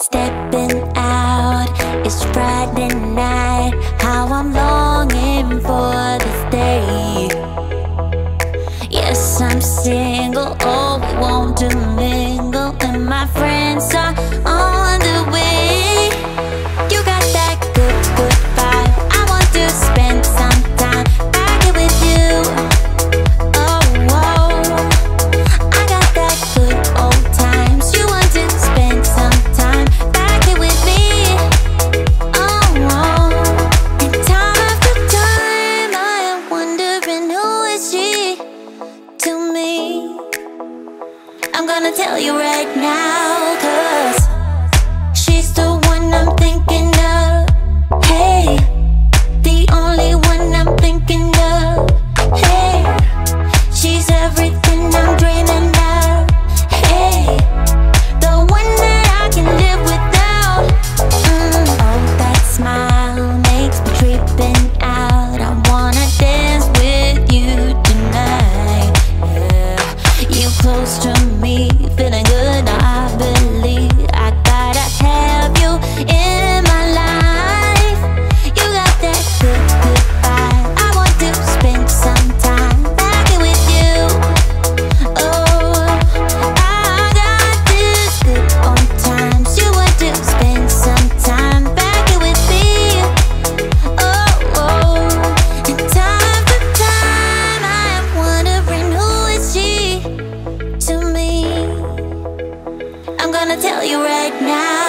Stepping out, it's Friday night. How I'm longing for this day. Yes, I'm single, oh, we won't mingle, and my friends are. gonna tell you right now. gonna tell you right now.